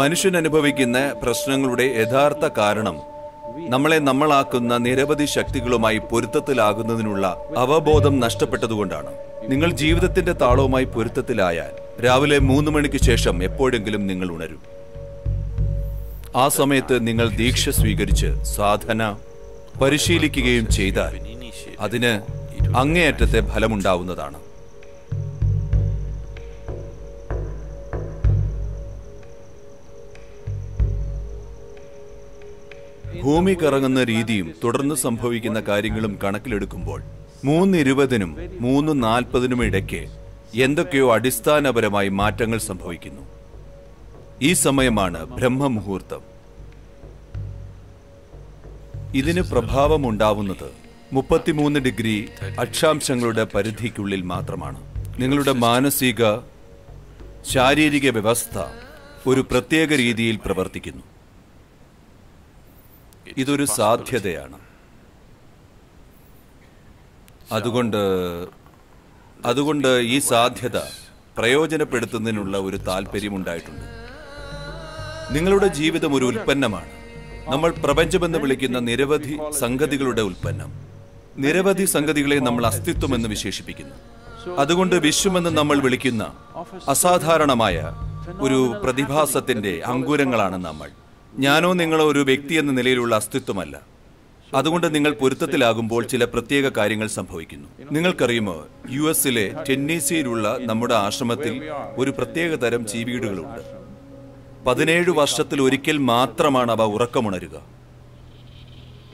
മനുഷ്യൻ അനുഭവിക്കുന്ന പ്രശ്നങ്ങളുടെ യഥാർത്ഥ കാരണം നമ്മളെ നമ്മളാക്കുന്ന നിരവധി ശക്തികളുമായി പൊരുത്തത്തിലാകുന്നതിനുള്ള അവബോധം നഷ്ടപ്പെട്ടതുകൊണ്ടാണ്. നിങ്ങൾ ജീവിതത്തിന്റെ താളവുമായി പൊരുത്തത്തിലായാൽ രാവിലെ മൂന്ന് മണിക്ക് ശേഷം എപ്പോഴെങ്കിലും നിങ്ങൾ ഉണരും. ആ സമയത്ത് നിങ്ങൾ ദീക്ഷ സ്വീകരിച്ച് സാധന പരിശീലിക്കുകയും ചെയ്താൽ അതിന് അങ്ങേയറ്റത്തെ ഫലമുണ്ടാവുന്നതാണ്. ഭൂമി കറങ്ങുന്ന രീതിയും തുടർന്ന് സംഭവിക്കുന്ന കാര്യങ്ങളും കണക്കിലെടുക്കുമ്പോൾ മൂന്നിരുപതിനും മൂന്ന് നാൽപ്പതിനും ഇടയ്ക്ക് എന്തൊക്കെയോ അടിസ്ഥാനപരമായി മാറ്റങ്ങൾ സംഭവിക്കുന്നു. ഈ സമയമാണ് ബ്രഹ്മമുഹൂർത്തം. ഇതിന് പ്രഭാവം ഉണ്ടാവുന്നത് മുപ്പത്തിമൂന്ന് ഡിഗ്രി അക്ഷാംശങ്ങളുടെ പരിധിക്കുള്ളിൽ മാത്രമാണ്. നിങ്ങളുടെ മാനസിക ശാരീരിക വ്യവസ്ഥ ഒരു പ്രത്യേക രീതിയിൽ പ്രവർത്തിക്കുന്നു. ഇതൊരു സാധ്യതയാണ്. അതുകൊണ്ട് അതുകൊണ്ട് ഈ സാധ്യത പ്രയോജനപ്പെടുത്തുന്നതിനുള്ള ഒരു താല്പര്യമുണ്ടായിട്ടുണ്ട്. നിങ്ങളുടെ ജീവിതം ഒരു ഉൽപ്പന്നമാണ്. നമ്മൾ പ്രപഞ്ചമെന്ന് വിളിക്കുന്ന നിരവധി സംഗതികളുടെ ഉൽപ്പന്നം. നിരവധി സംഗതികളെ നമ്മൾ അസ്തിത്വം എന്ന് വിശേഷിപ്പിക്കുന്നു. അതുകൊണ്ട് വിശ്വമെന്ന് നമ്മൾ വിളിക്കുന്ന അസാധാരണമായ ഒരു പ്രതിഭാസത്തിന്റെ അങ്കുരങ്ങളാണ് നമ്മൾ. ഞാനോ നിങ്ങളോ ഒരു വ്യക്തി എന്ന നിലയിലുള്ള അസ്തിത്വമല്ല. അതുകൊണ്ട് നിങ്ങൾ പൊരുത്തത്തിലാകുമ്പോൾ ചില പ്രത്യേക കാര്യങ്ങൾ സംഭവിക്കുന്നു. നിങ്ങൾക്കറിയുമോ യു എസിലെ ടെന്നീസിയിലുള്ള നമ്മുടെ ആശ്രമത്തിൽ ഒരു പ്രത്യേക തരം ചീവീടുകളുണ്ട്. പതിനേഴ് വർഷത്തിൽ ഒരിക്കൽ മാത്രമാണ് അവ ഉറക്കമുണരുക.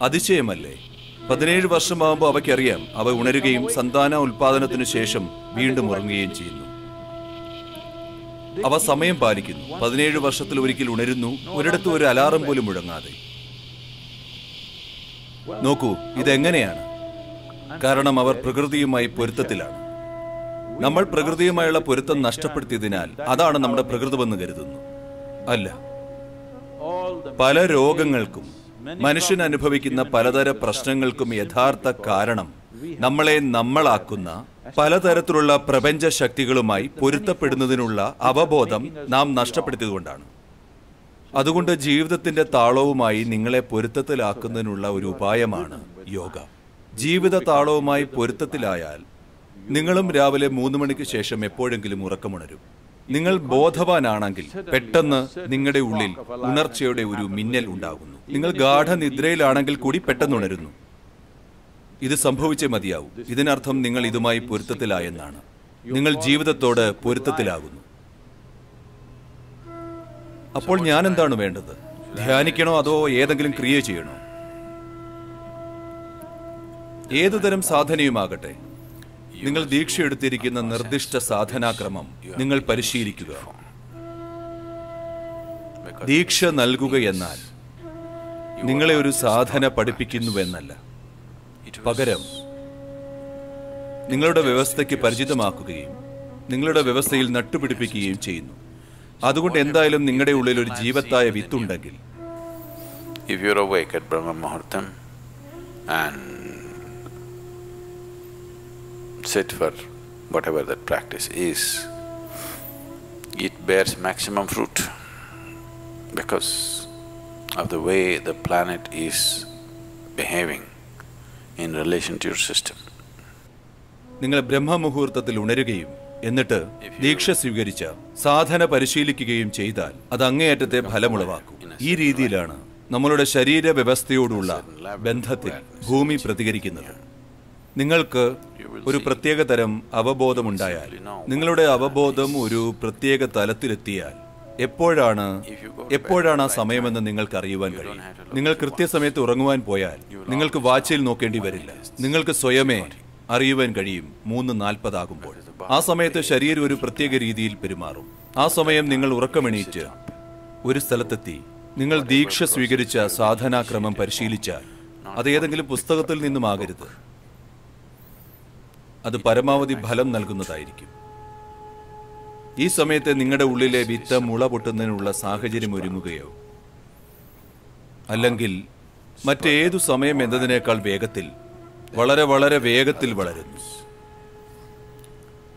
അതിശയമല്ലേ? പതിനേഴ് വർഷമാകുമ്പോൾ അവയ്ക്കറിയാം അവ ഉണരുകയും സന്താന ഉൽപാദനത്തിനു ശേഷം വീണ്ടും ഉറങ്ങുകയും ചെയ്യുന്നു. അവ സമയം പാലിക്കുന്നു. പതിനേഴ് വർഷത്തിൽ ഒരിക്കൽ ഉണരുന്നു. ഒരിടത്തും ഒരു അലാറം പോലും മുഴങ്ങാതെ. നോക്കൂ ഇതെങ്ങനെയാണ്? കാരണം അവർ പ്രകൃതിയുമായി പൊരുത്തത്തിലാണ്. നമ്മൾ പ്രകൃതിയുമായുള്ള പൊരുത്തം നഷ്ടപ്പെടുത്തിയതിനാൽ അതാണ് നമ്മുടെ പ്രകൃതമെന്ന് കരുതുന്നു. അല്ല. പല രോഗങ്ങൾക്കും മനുഷ്യൻ അനുഭവിക്കുന്ന പലതര പ്രശ്നങ്ങൾക്കും യഥാർത്ഥ കാരണം നമ്മളെ നമ്മളാക്കുന്ന പലതരത്തിലുള്ള പ്രപഞ്ച ശക്തികളുമായി പൊരുത്തപ്പെടുന്നതിനുള്ള അവബോധം നാം നഷ്ടപ്പെടുത്തിയതുകൊണ്ടാണ്. അതുകൊണ്ട് ജീവിതത്തിന്റെ താളവുമായി നിങ്ങളെ പൊരുത്തത്തിലാക്കുന്നതിനുള്ള ഒരു ഉപായമാണ് യോഗ. ജീവിത താളവുമായി പൊരുത്തത്തിലായാൽ നിങ്ങളും രാവിലെ മൂന്ന് മണിക്ക് ശേഷം എപ്പോഴെങ്കിലും ഉറക്കമുണരും. നിങ്ങൾ ബോധവാനാണെങ്കിൽ പെട്ടെന്ന് നിങ്ങളുടെ ഉള്ളിൽ ഉണർച്ചയുടെ ഒരു മിന്നൽ ഉണ്ടാകുന്നു. നിങ്ങൾ ഗാഠനിദ്രയിലാണെങ്കിൽ കൂടി പെട്ടെന്ന് ഉണരുന്നു ഇത് സംഭവിച്ചേ മതിയാവും. ഇതിനർത്ഥം നിങ്ങൾ ഇതുമായി പൊരുത്തത്തിലായെന്നാണ് നിങ്ങൾ ജീവിതത്തോട് പൊരുത്തത്തിലാകുന്നു. അപ്പോൾ ഞാൻ എന്താണ് വേണ്ടത്? ധ്യാനിക്കണോ അതോ ഏതെങ്കിലും ക്രിയ ചെയ്യണോ? ഏതുതരം സാധനയുമാകട്ടെ നിങ്ങൾ ദീക്ഷയെടുത്തിരിക്കുന്ന നിർദ്ദിഷ്ട സാധനാക്രമം നിങ്ങൾ പരിശീലിക്കുക. ദീക്ഷ നൽകുക എന്നാൽ നിങ്ങളെ ഒരു സാധന പഠിപ്പിക്കുന്നുവെന്നല്ല. പകരം നിങ്ങളുടെ വ്യവസ്ഥയ്ക്ക് പരിചിതമാക്കുകയും നിങ്ങളുടെ വ്യവസ്ഥയിൽ നട്ടുപിടിപ്പിക്കുകയും ചെയ്യുന്നു. അതുകൊണ്ട് എന്തായാലും നിങ്ങളുടെ ഉള്ളിൽ ഒരു ജീവത്തായ വിത്തുണ്ടെങ്കിൽ. Because of the way the planet is behaving in relation to your system. നിങ്ങൾ ബ്രഹ്മമുഹൂർത്തത്തിൽ ഉണരുകയും എന്നിട്ട് ദീക്ഷ സ്വീകരിച്ച സാധന പരിശീലിക്കുകയും ചെയ്താൽ അത് അങ്ങേയറ്റത്തെ ഫലമുളവാക്കും. ഈ രീതിയിലാണ് നമ്മളുടെ ശരീര വ്യവസ്ഥയോടുള്ള ബന്ധത്തിൽ ഭൂമി പ്രതികരിക്കുന്നത്. നിങ്ങൾക്ക് ഒരു പ്രത്യേക തരം അവബോധമുണ്ടായാൽ നിങ്ങളുടെ അവബോധം ഒരു പ്രത്യേക തലത്തിലെത്തിയാൽ എപ്പോഴാണ് എപ്പോഴാണ് ആ സമയമെന്ന് നിങ്ങൾക്ക് അറിയുവാൻ കഴിയും? നിങ്ങൾ കൃത്യസമയത്ത് ഉറങ്ങുവാൻ പോയാൽ നിങ്ങൾക്ക് വാച്ചിൽ നോക്കേണ്ടി വരില്ല. നിങ്ങൾക്ക് സ്വയമേ അറിയുവാൻ കഴിയും. മൂന്ന് നാൽപ്പതാകുമ്പോൾ. ആ സമയത്ത് ശരീരം ഒരു പ്രത്യേക രീതിയിൽ പെരുമാറും. ആ സമയം നിങ്ങൾ ഉറക്കമെണീറ്റ് ഒരു സ്ഥലത്തെത്തി. നിങ്ങൾ ദീക്ഷ സ്വീകരിച്ച സാധനാക്രമം പരിശീലിച്ചാൽ അത് ഏതെങ്കിലും പുസ്തകത്തിൽ നിന്നുമാകരുത് അത് പരമാവധി ഫലം നൽകുന്നതായിരിക്കും. ഈ സമയത്ത് നിങ്ങളുടെ ഉള്ളിലെ വിത്ത് മുള പൊട്ടുന്നതിനുള്ള സാഹചര്യം ഒരുങ്ങുകയോ? അല്ലെങ്കിൽ മറ്റേതു സമയം എന്നതിനേക്കാൾ വേഗത്തിൽ വളരെ വളരെ വേഗത്തിൽ വളരുന്നു.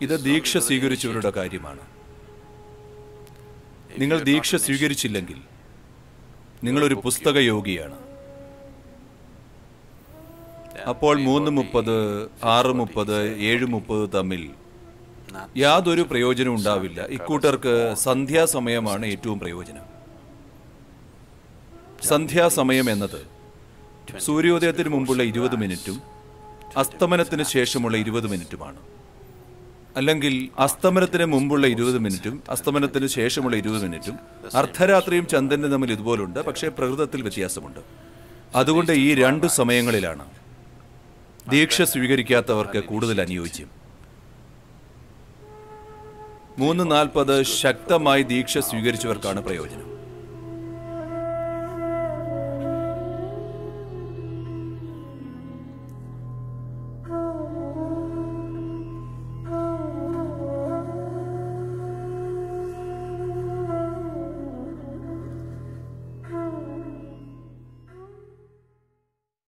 ഇത് ദീക്ഷ സ്വീകരിച്ചവരുടെ കാര്യമാണ്. നിങ്ങൾ ദീക്ഷ സ്വീകരിച്ചില്ലെങ്കിൽ നിങ്ങളൊരു പുസ്തക യോഗിയാണ്. അപ്പോൾ മൂന്ന് മുപ്പത് ആറ് മുപ്പത് ഏഴ് മുപ്പത് തമ്മിൽ യാതൊരു പ്രയോജനം ഉണ്ടാവില്ല. ഇക്കൂട്ടർക്ക് സന്ധ്യാസമയമാണ് ഏറ്റവും പ്രയോജനം. സന്ധ്യാസമയം എന്നത് സൂര്യോദയത്തിന് മുമ്പുള്ള ഇരുപത് മിനിറ്റും അസ്തമനത്തിന് ശേഷമുള്ള ഇരുപത് മിനിറ്റുമാണ്. അല്ലെങ്കിൽ അസ്തമനത്തിന് മുമ്പുള്ള ഇരുപത് മിനിറ്റും അസ്തമനത്തിന് ശേഷമുള്ള ഇരുപത് മിനിറ്റും അർദ്ധരാത്രിയും ചന്ദ്രനും തമ്മിൽ ഇതുപോലുണ്ട് പക്ഷേ പ്രകൃതത്തിൽ വ്യത്യാസമുണ്ട്. അതുകൊണ്ട് ഈ രണ്ട് സമയങ്ങളിലാണ് ദീക്ഷ സ്വീകരിക്കാത്തവർക്ക് കൂടുതൽ അനുയോജ്യം. മൂന്ന് നാൽപ്പത് ശക്തമായി ദീക്ഷ സ്വീകരിച്ചവർക്കാണ് പ്രയോജനം.